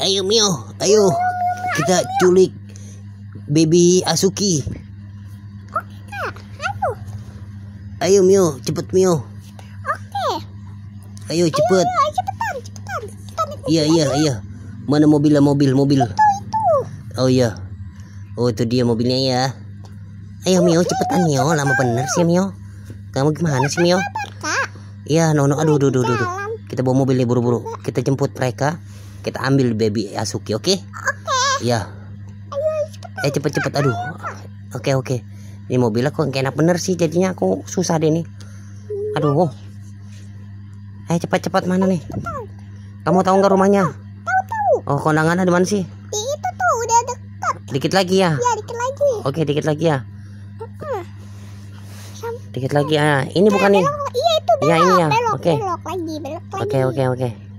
Ayo Mio, ayo. Kita culik baby Asuki. Ayo Mio, cepet Mio. Oke. Ayo cepet. Iya iya iya. Mana mobilnya mobil mobil. Oh iya. Oh itu dia mobilnya ya. Ayo Mio cepetan Mio, lama bener sih Mio. Kamu gimana sih Mio? Iya, Nono, aduh, aduh, aduh, aduh. Kita bawa mobil nih buru-buru. Kita jemput mereka. Kita ambil baby Asuki, oke? Oke. Iya. Ayo cepetan. Eh cepet-cepet, aduh. Oke oke. Ini mobilnya kok enak bener sih, jadinya aku susah deh nih. Aduh. Eh cepat-cepat mana nih? Kamu tahu nggak rumahnya? Tahu tahu. Oh kondangannya di mana sih? Di itu tuh udah dekat. Dikit lagi ya. Ya dikit lagi. Oke dikit lagi ya. Dikit lagi ya. Ini bukan nih. Iya itu belok. Iya, ini ya. Belok, Oke. belok lagi, belok lagi. Oke oke oke.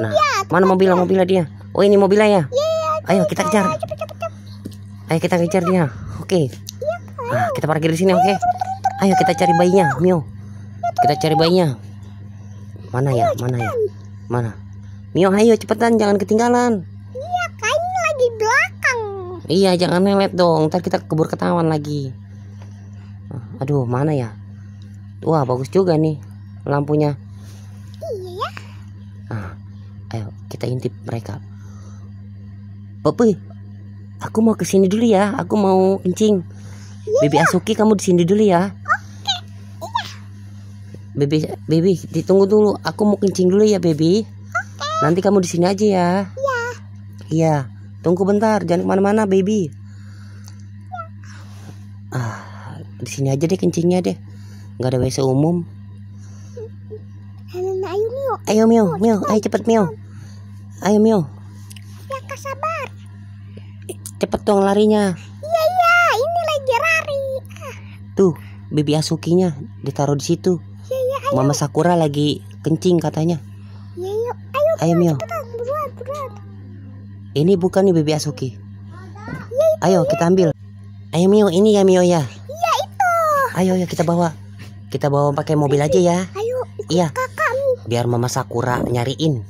Nah, nah, mana mobilnya mobilnya dia? Oh ini mobilnya ya. Iya, iya. Ayo kita kejar. Ayo kita kejar dia. Oke. Iya, Nah, kita parkir di sini, oke? Ayo kita cari bayinya, Mio. Kita cari bayinya. Mana ya? Mana ya? Mana? Mio, ayo cepetan, jangan ketinggalan. Iya, kak ini lagi belakang. Iya, jangan nelet dong. Ntar kita kebur ketahuan lagi. Aduh, mana ya? Wah, bagus juga nih lampunya. Kita intip mereka. Papi, aku mau ke sini dulu ya. Aku mau kencing. Baby Asuki kamu di sini dulu ya. Baby, baby, ditunggu dulu. Aku mau kencing dulu ya, baby. Nanti kamu di sini aja ya. Iya. Iya, tunggu bentar, jangan ke mana-mana, baby. Ah, di sini aja deh kencingnya deh. Nggak ada WC umum. Ayo Mio. Ayo Mio, Mio, ayo cepet Mio. Ayo Mio, Ya kak sabar. cepet dong larinya. Iya iya, ini lagi lari. Ah, Tuh, baby Asukinya ditaruh di situ. iya iya, ayo. Mama Sakura lagi kencing katanya. Iya iya, ayo. Ayo Mio, buruan, buruan. ini bukan nih baby Asuki. Iya itu. Ayo kita ambil. Ayo Mio, ini ya Mio ya. Iya itu. Ayo ya kita bawa. Kita bawa pakai mobil aja ya. Ayo, Iya, kakak biar Mama Sakura nyariin.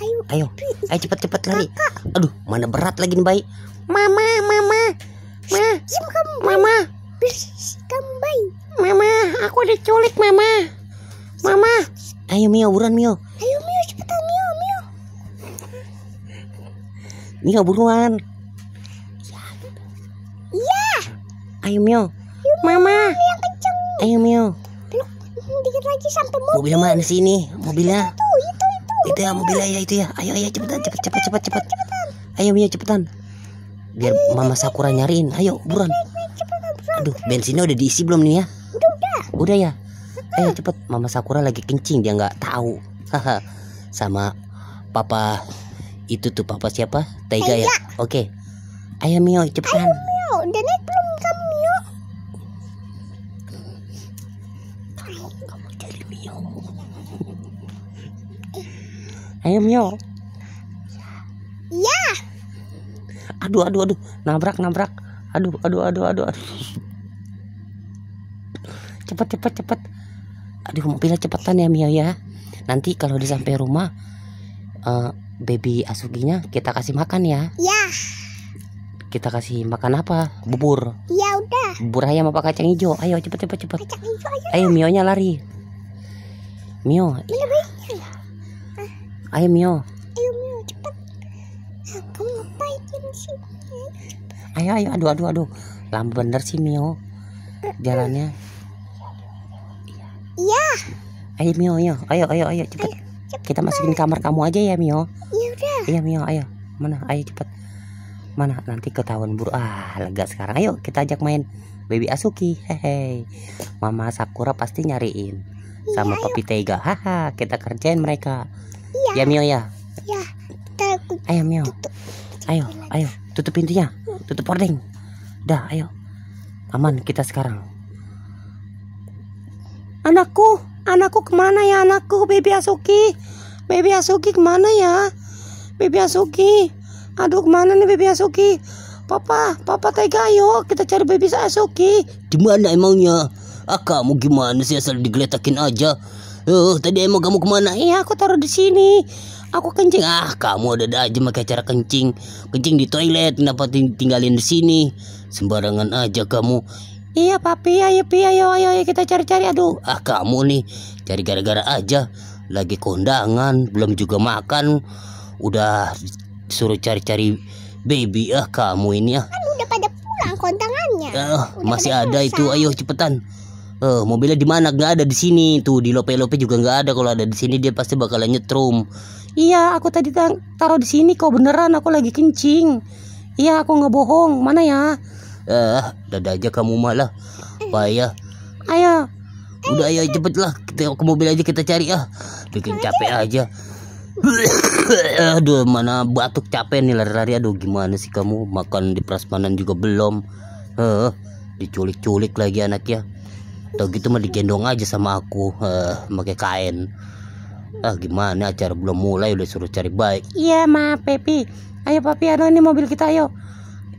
Ayo. Ayo, ayo cepet-cepet lari. Aduh, mana berat lagi nih bayi. Mama, mama, ma, mama, mama, aku diculik mama, mama. Ayo Mio, buruan Mio, Ayo Mio, cepetan Mio, Mio. Mio buruan. Iya, Ayo Mio, mama. yang kenceng. Ayo Mio. Dikit lagi sampai mobil. Mobilnya mana sini? Mobilnya? Itu, ya mobilnya ya itu ya. Ayo ayo cepetan cepet cepet cepet cepet. Ayo Mio cepetan. Biar Mama Sakura nyariin. Ayo buruan. Aduh, bensinnya udah diisi belum nih ya? Udah, ya. Ayo cepet. Mama Sakura lagi kencing dia nggak tahu. Haha. Sama Papa itu tuh Papa siapa? Tega ya. Oke. Ayo Mio cepetan. Mio, udah naik belum kamu Mio? Kamu cari Mio. Ayo Mio. Iya. Aduh aduh aduh. Nabrak nabrak. Aduh aduh aduh aduh. aduh. Cepet cepet cepet. Aduh mobilnya cepetan ya Mio ya. Nanti kalau udah sampai rumah eh, baby Asuginya kita kasih makan ya. Ya, Kita kasih makan apa? Bubur. ya udah. Bubur ayam apa kacang hijau? Ayo cepet cepet cepet. Kacang hijau ayo. Ayo Mio-nya lari. Mio, Mana bayinya? Ayo Mio. Ayo Mio, cepet. Ah, kamu ngapain sih? Ayo ayo aduh aduh aduh. Lama bener sih Mio. Jalannya. Iya, Ayo Mio, ayo, ayo, ayo, ayo, cepet. Kita masukin kamar kamu aja ya Mio. Ya udah. Iya Mio, ayo. Mana? Ayo cepet. Mana? Nanti ketahuan buru. Ah, lega sekarang. Ayo kita ajak main Baby Asuki. Hehe. Mama Sakura pasti nyariin. Sama Iya, Papi Tega. Haha, kita kerjain mereka. Iya. Ya Mio ya. Ya, takut. Ayo Mio. Tutup. Ayo, ayo, tutup pintunya. Tutup hordeng. Dah, ayo. Aman kita sekarang. Anakku, anakku ke mana ya anakku, Baby Asuki? Baby Asuki ke mana ya? Baby Asuki. Aduh, ke mana nih Baby Asuki? Papa, Papa tega ayo kita cari Baby Asuki. Di mana emangnya? Ah, kamu gimana sih asal digeletakin aja? Eh, tadi emang kamu ke mana? Iya, aku taruh di sini. Aku kencing. Ah, kamu ada aja pakai cara kencing. Kencing di toilet, kenapa ting- tinggalin di sini? Sembarangan aja kamu. Iya papi, ayo pi, ayo, ayo, ayo kita cari-cari. Aduh, Ah, kamu nih cari gara-gara aja. Lagi kondangan, belum juga makan. Udah suruh cari-cari baby. Ah, kamu ini ah. Kan udah pada pulang kondangannya. Ah, Udah masih ada itu. Ayo cepetan. Eh, mobilnya di mana? Gak ada di sini. Tuh di lope-lope juga nggak ada. Kalau ada di sini dia pasti bakalan nyetrum. iya aku tadi tang- taruh di sini kok beneran aku lagi kencing. Iya aku nggak bohong. Mana ya? Eh, dada aja kamu malah. Payah. Ayo. Udah ayo cepet lah Kita ke mobil aja kita cari ah Bikin capek aja Aduh mana batuk capek nih lari-lari Aduh gimana sih kamu Makan di prasmanan juga belum Heh, Diculik-culik lagi anaknya Tau gitu mah digendong aja sama aku eh, pakai kain Ah gimana acara belum mulai udah suruh cari baik Iya maaf Pepi. Ayo papi, aduh ini mobil kita ayo.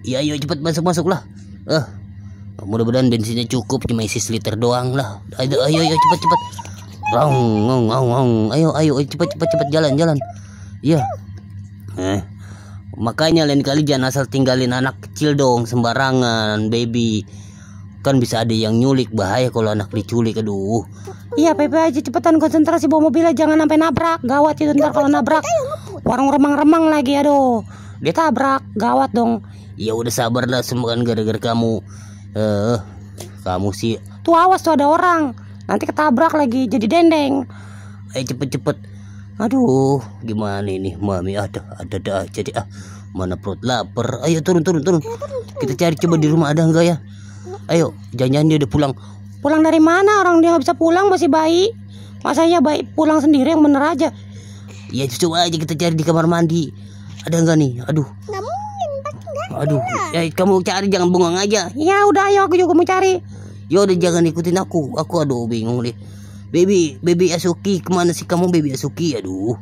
Ya ayo cepet masuk-masuk lah Eh Mudah-mudahan bensinnya cukup cuma isi seliter doang lah. Ayo ayo ayo cepet cepet. Rong ngong ngong ayo ayo, cepet cepet cepet jalan jalan. Iya. Eh. Makanya lain kali jangan asal tinggalin anak kecil dong sembarangan, baby. Kan bisa ada yang nyulik bahaya kalau anak diculik aduh. Iya Pepe aja cepetan konsentrasi bawa mobilnya jangan sampai nabrak. Gawat itu ntar kalau nabrak. Warung remang-remang lagi aduh. Dia tabrak, gawat dong. Ya udah sabar lah semua kan gara-gara kamu. Eh, kamu sih Tuh awas tuh ada orang. Nanti ketabrak lagi jadi dendeng. Ayo cepet-cepet. Aduh, gimana ini mami ada ada ada jadi ah mana perut lapar. Ayo turun turun turun. Kita cari coba di rumah ada enggak ya? Ayo, jangan-jangan dia udah pulang. Pulang dari mana orang dia bisa pulang masih bayi. Masanya bayi pulang sendiri yang bener aja. Ya coba aja kita cari di kamar mandi. Ada enggak nih? Aduh, Nggak mungkin pasti nggak. aduh. Ya kamu cari jangan bengong aja. Ya udah ayo aku juga mau cari. Ya udah jangan ikutin aku. Aku aduh bingung deh. Baby, baby Asuki, ke mana sih kamu baby Asuki? Aduh,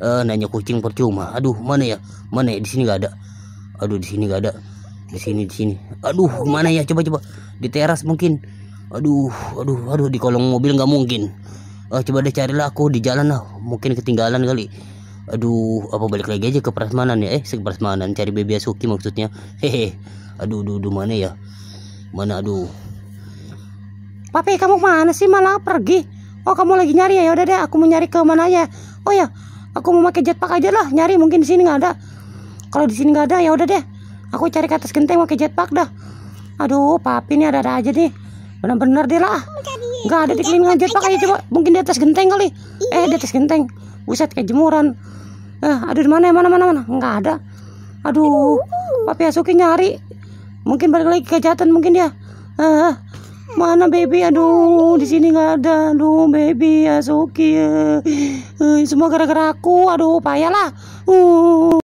Eh, nanya kucing percuma. Aduh, mana ya? Mana ya? Di sini nggak ada. Aduh, di sini nggak ada. Di sini, di sini. Aduh, mana ya? Coba, coba. Di teras mungkin. Aduh, aduh, aduh. Di kolong mobil nggak mungkin. Oh, coba deh carilah aku di jalan lah. Mungkin ketinggalan kali. Aduh, apa balik lagi aja ke prasmanan ya? Eh, ke prasmanan cari baby Asuki maksudnya. Hehe. Aduh, aduh, aduh, mana ya? Mana aduh. Papi kamu mana sih malah pergi? Oh kamu lagi nyari ya? Udah deh aku mau nyari ke mana aja. Oh ya, aku mau pakai jetpack aja lah. Nyari mungkin di sini nggak ada. Kalau di sini nggak ada ya udah deh. Aku cari ke atas genteng pakai jetpack dah. Aduh, papi ini ada-ada aja nih. Bener-bener deh lah. Nggak ada di kelilingan jetpack aja coba. Mungkin di atas genteng kali. Eh di atas genteng. Buset kayak jemuran. Eh, aduh di mana ya? Mana mana mana? Nggak ada. Aduh, papi Asuki nyari. Mungkin balik lagi ke kejahatan mungkin dia. Eh, Mana baby? Aduh, di sini nggak ada. Aduh, baby Asuki. Eh, eh, semua gara-gara aku. Aduh, payah lah. Uh.